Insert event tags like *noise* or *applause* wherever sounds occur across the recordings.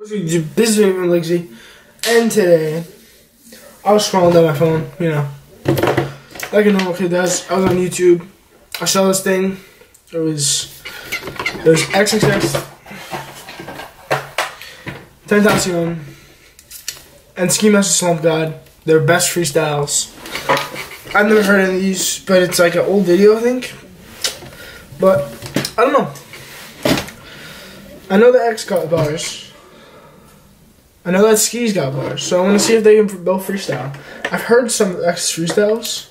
This is Raymond Lixie, and today I was scrolling down my phone, you know, like a normal kid does. I was on YouTube. I saw this thing. It was it was XXX Tentacion and Ski Mask The Slump God. Their best freestyles. I've never heard of these, but it's like an old video, I think. But I don't know. I know the X got the bars. I know that Ski's got bars, so I want to see if they can both freestyle. I've heard some X freestyles.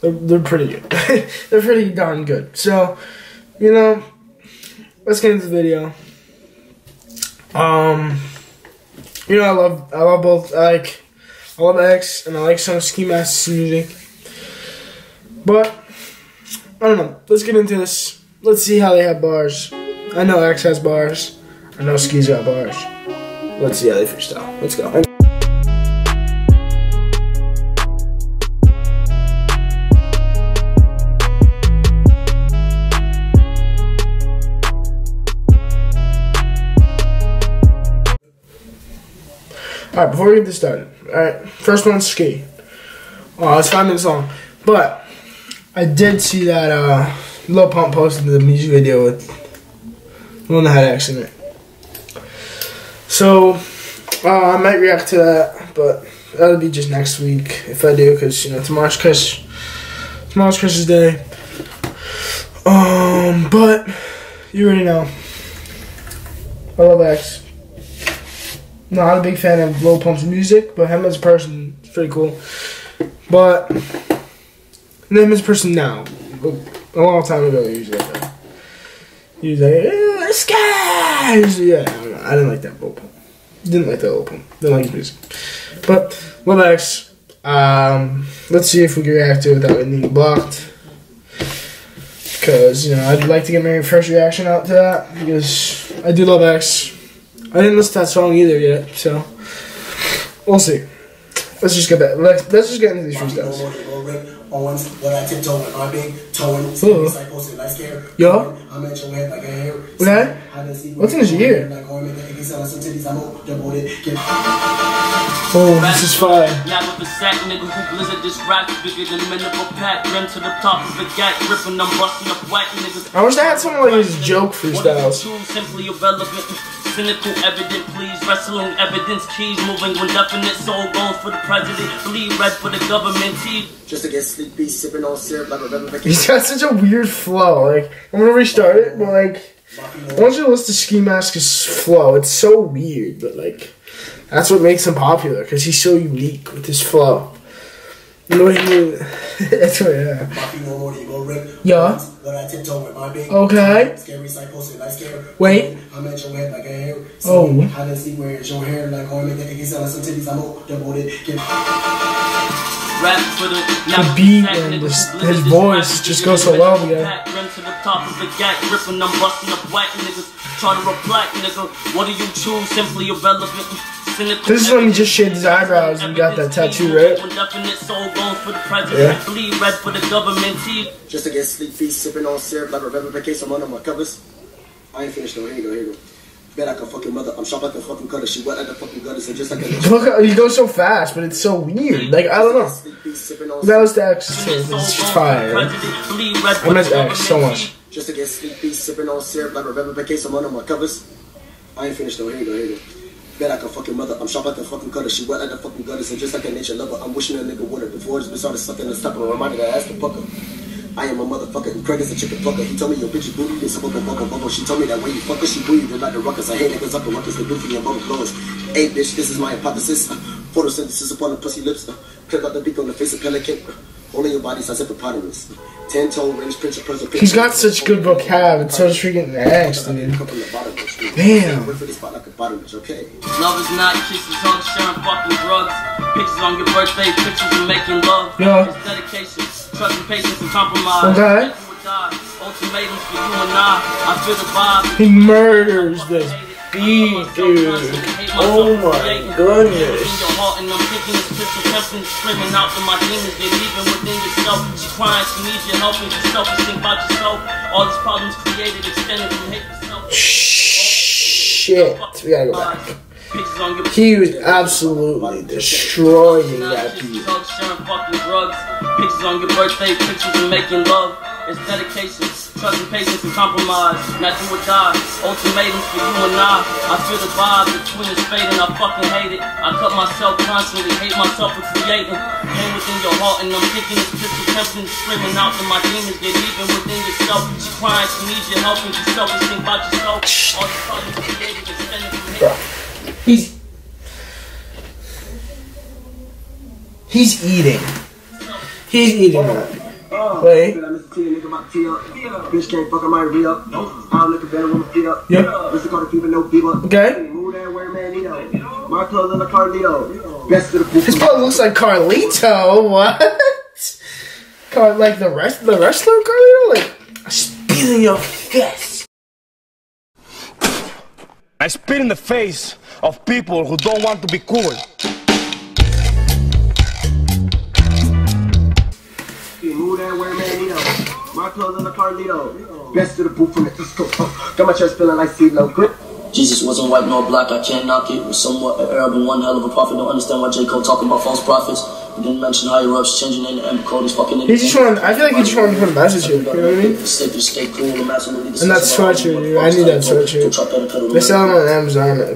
They're, they're pretty good. *laughs* they're pretty darn good. So, you know, let's get into the video. Um, you know, I love, I love both. I like, I love X, and I like some Ski Mask's music. But I don't know. Let's get into this. Let's see how they have bars. I know X has bars. I know Ski's got bars. Let's see how they freestyle. Let's go. Alright, before we get this started, alright, first one's ski. Oh, it's five minutes long. But I did see that uh Lil Pump posted the music video with that had it. So uh, I might react to that, but that'll be just next week if I do, because you know tomorrow's Chris, tomorrow's Chris's day. Um, but you already know. I love X. Not a big fan of Lil Pump's music, but him as a person is pretty cool. But him as a person now, a long time ago, he was like. He was like, eh, sky. Yeah, I, don't know. I didn't like that Pump. Didn't like that Pump. Didn't like his music. But Lil X. Um, let's see if we can react to it without getting blocked. Because, you know, I'd like to get my first reaction out to that. Because I do love X. I didn't listen to that song either yet, so we'll see. Let's just get that. Let's, let's just get into these freestyles. Owens, when I tiptoe with my big toeing, Ooh. like. Yo. I'm at your head like a hair. Okay. What's in his ear? Oh, man, if you sell some titties, I'm up, devoted. Get Oh, this is fire. Now with the sack nigga who blizzard this rap bigger than mineral pack. Run to the top of the gat, ripping, I'm busting up whack niggas. I wish they had some of like his joke freestyles. Two simply irrelevant. Cynical evident, please. Wrestling evidence, keys moving when definite. Soul goes for the president. Bleed red for the government. T. just to get sleepy, sipping on syrup like a rebel He's got such a weird flow. Like, I'm gonna restart it, but like, I want you to listen to Ski Mask's flow. It's so weird, but like, that's what makes him popular because he's so unique with his flow. You know what he mean? *laughs* That's what, yeah. Mafia no more, you go rip. Yeah. When I tiptoe with my big Okay. Scary psycho, posted like scare. Wait. I'm at your head like a hair. Oh. oh. I didn't see where it's your hair like man, if you sell some titties, I'm up, devoted. Get Rap for the, The beat and this- his voice just goes so well together. Run to the top of the gat, ripping, I'm busting up whack niggas. Try to black nigga. What do you choose? Simply irrelevant. Cynical This is when he just shaved his eyebrows and got that tattoo, right? When definite for the. Yeah. Bleed red for the government. T. Just to get sleepy, sipping on syrup like a rebel case. I'm under my covers. I ain't finished though. Here you go. Here you go. Bet like a fucking mother. I'm sharp like a fucking cutter. She wet like a fucking gutter. So just like a Look, how- he so fast, but it's so weird. Like, I don't know. Sleepy, sipping on That was the X. It's fire. I miss X so much. Just to get sleepy, sipping on syrup like case. I'm under my covers. I ain't finished though. Here you go. Here you go. Bet fucking mother. I'm sharp like a fucking cutter. She wet like a fucking gutter. So just like a nature lover. I'm wishing a nigga would have. Before it's been started sucking the step. I'm reminded that ass the fucker. I am a motherfucker, and Craig is a chicken fucker. He told me your bitch is booty, this fucking fucking bubble. She told me that when you fuck her, she booty, just like the ruckus. I hate niggas up the ruckus, the goofy and bubble blowers. Hey bitch, this is my hypothesis. Uh, photosynthesis upon the pussy lips. Uh, click out the beak on the face of pelican. Uh, holding your body size hippopotamus. Ten toe range, prince of person. He's got such good vocab. It's so freaking X, dude. Damn. Wait for the like a bottom okay? Love is not kisses on sharing fucking drugs. Pictures on your birthday, pictures of making love. Yeah. Trust and patience and compromise. Okay. Live or die. Ultimatums for you and I. I feel the vibe. He murders this beat, dude. Oh my goodness. In your heart, and I'm thinking it's crystal tempting, screaming out to my demons. They're leaving within yourself. She's crying, she needs your help, and yourself. Think about yourself. All these problems created, extended from hate yourself. Shit. We gotta go back. He was absolutely destroying that beat. Sharing fucking drugs. Pictures on your birthday, pictures of making love. It's dedication, trust and patience and compromise. Not do or die. Ultimatums for you and I. I feel the vibe between us fading. I fucking hate it. I cut myself constantly, hate myself for creating. Pain within your heart, and I'm thinking it's pistol tempting, screaming out that my demons get even within yourself. She crying, she needs your help, and yourself. Think about yourself. All the problems created, extended from here. He's he's eating. He's eating. Wait. Yep. Okay. Move that where man Nino. My clothes look like Carlito. Best of the His poop. butt looks like Carlito. *laughs* What? Car like the rest the wrestler Carlito? Like I spit in your face. I spit in the face of people who don't want to be cool. Move that where man My clothes look like Carlito. Best of the poop from the East Coast. Got my chest feeling like CeeLo. Grip. Jesus wasn't white nor black, I can't knock it. Was somewhat Arab and one hell of a prophet. Don't understand why J. Cole talking about false prophets. We didn't mention higher ups, changing in the M code is fucking in He just wanted I feel like he just wanted to put a message here, you know what I mean? Stay, stay cool, I'm absolutely And that sweatshirt, dude. I need that sweatshirt. They sell them on Amazon I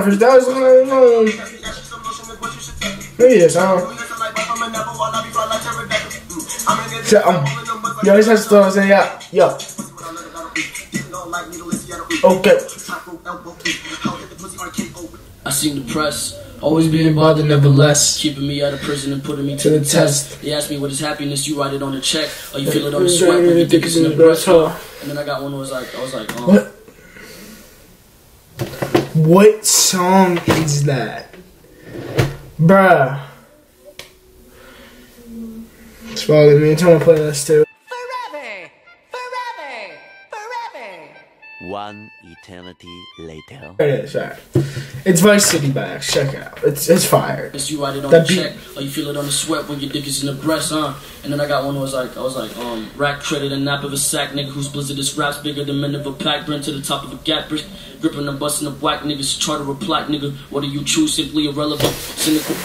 his own. Maybe it's I don't know. So, um, has to say, yeah, yeah. Okay. I seen the press. Always Being bothered nevertheless. keeping me out of prison and putting me To to, the the test. test. They asked me what is happiness, you write it on a check, or you feel it on the sweat when you Think it's in the breast. And then I got one that was like, I was like, um, What? What song is that? Bruh. It's following me. It's on my playlist too. One eternity later. There it is, alright. It's Vice City Bags. Check it out. It's it's fire. Yes, you write it on That the beat- check, or you feel it on the sweat when your dick is in the breast, huh? And then I got one that was like, I was like, um, rack credit and nap of a sack, nigga whose blizzardous raps bigger than men of a pack, burn to the top of a gap, brick, gripping and busting up whack niggas, charter a plaque, nigga. What do you choose? Simply irrelevant, cynical.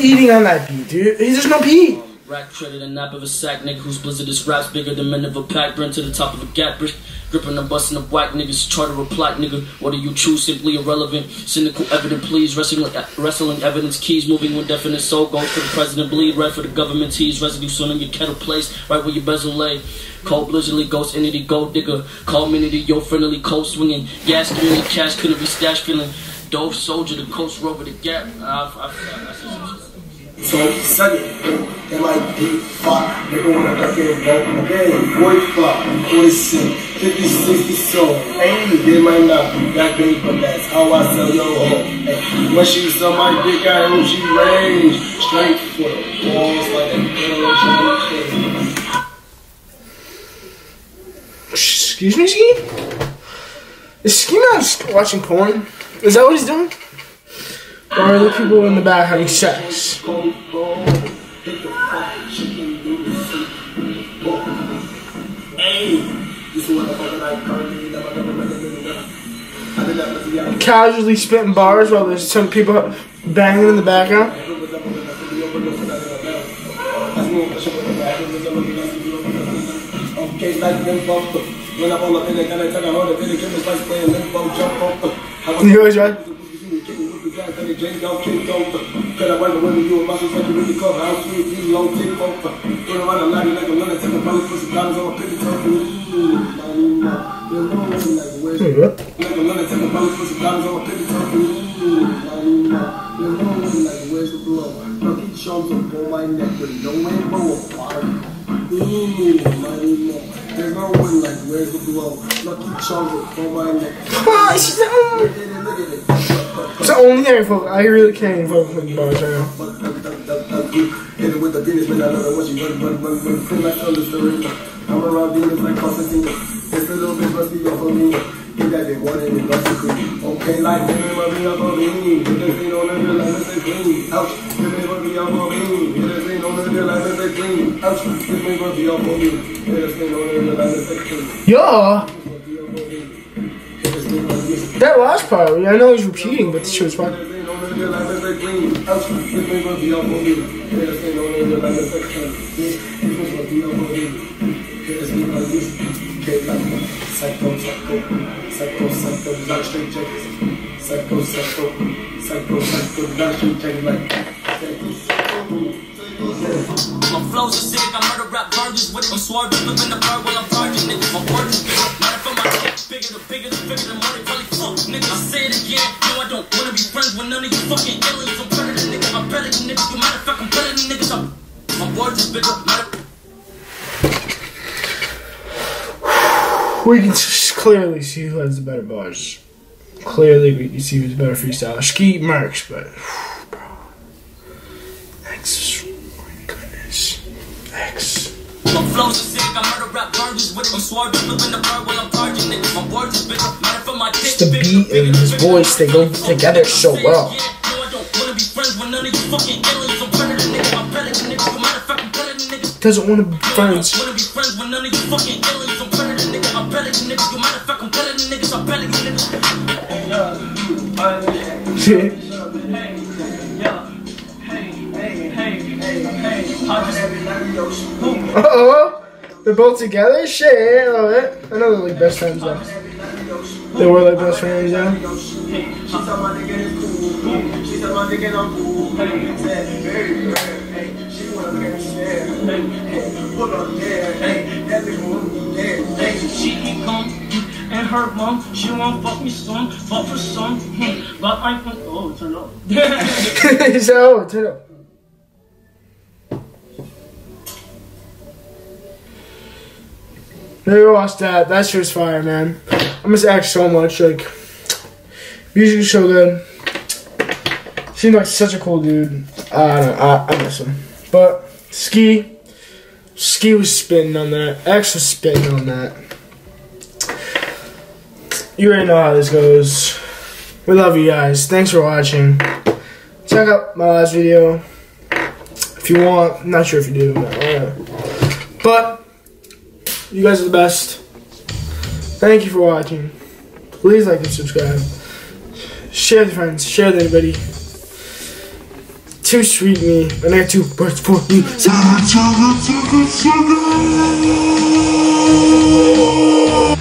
Eating on that beat, dude. Just no beat. Rack credit a nap of a sack, nigga whose blizzardous raps bigger than men of a pack, burn to the top of a gap, brick, gripping and busting up whack niggas, charter a plaque, nigga. What do you choose? Simply irrelevant, cynical, evident, please. Wrestling, wrestling evidence, keys moving with definite soul goes for the president, bleed red for the government, tease residue soon in your kettle place, right where your bezel lay. Cold blizzardly ghost entity, gold digger, call minity, yo friendly, cold swinging, gas community, cash couldn't be stashed, feeling. Dove soldier, the coast rover, the gap. Ah, I, I, I, I, I, So, second, it might be five. They go on a decade, broken game. 45, 46, 50, 60, so. Hey, they might not be that big, but that's how I sell your hoe. Hey, when she saw my dick, I she range. Straight for the balls like a trying to Excuse me, Ski? Is Ski not watching porn? Is that what he's doing? Or are the people in the back having sex? Casually spitting bars while there's some people banging in the background. Okay, like limbo. Was You always right? Cause I wonder when you and my sister can really cover. How sweet these long tick over. Run around a lot like a winner, take a bunny, put some dollars on my to. You know, like, a winner, take a bunny, put some dollars on my picture, talk to me. You know, like, where's the blow? Keep charms up on my neck with no rainbow. Ooh, my neck. There's no one like, where's the blow? Lucky charms on my neck. The I really can't. Hit with. Okay, like up on me. This ain't on the real life, clean. Ouch. Up on me. This ain't on the real life, clean. Ouch. Up on me. This ain't on the real life, clean. Yeah. That last part, I know he's repeating, but the shit was fun. My flows are sick, I murder rap virgins with it. I'm swerving, the bird while I'm charging nigga. My Bigger, the bigger, the bigger, the more they probably fuck, nigga. I say it again, no, I don't wanna be friends with none of you fucking aliens. I'm better than niggas, I'm better than niggas. You matter of fact, I'm better than niggas. I'm, my words is bigger, matter. We can just clearly see who has the better bars. Clearly, we can see who's better freestyle. Skeet Mercs, but. Bro. X. Oh my goodness. X. My flows are sick, I murder rap virgins with it. I'm swerving, flipping the bird while I'm charging niggas. My words is bigger, matter for my dick. Just the beat and his bigger, voice, they go bigger, together so Say it well. no, I don't wanna be friends with none of you fucking aliens. I'm better than niggas, I'm better than niggas. You matter of fact, I'm better than niggas. Doesn't want to be friends. I wanna be friends with none of you fucking aliens. I'm better than niggas. I'm better than niggas. You matter of fact, I'm better than niggas. I'm better than niggas. *laughs* Uh oh. They're both together? Shit, I love it. I know they're like best friends though. They were like best friends, yeah. She said my nigga is cool. She said my nigga I'm cool. Hey, said very rare. Hey, she wanna make me stare. Hey, hey, pull up there. Hey, that nigga wanna be there. Hey, She ain't come and her mom, she won't fuck me some, fuck for some, hmm. but I can, oh, turn up. He said, oh, turn up. Never watched that. That shit's fire, man. I miss X so much. Like, music's so good. Seems like such a cool dude. I don't know. I, I miss him. But Ski, Ski was spitting on that. X was spitting on that. You already know how this goes. We love you guys. Thanks for watching. Check out my last video if you want. I'm not sure if you do. But you guys are the best. Thank you for watching. Please like and subscribe. Share with friends. Share with anybody. Too sweet me. And I got two for you. Sugar.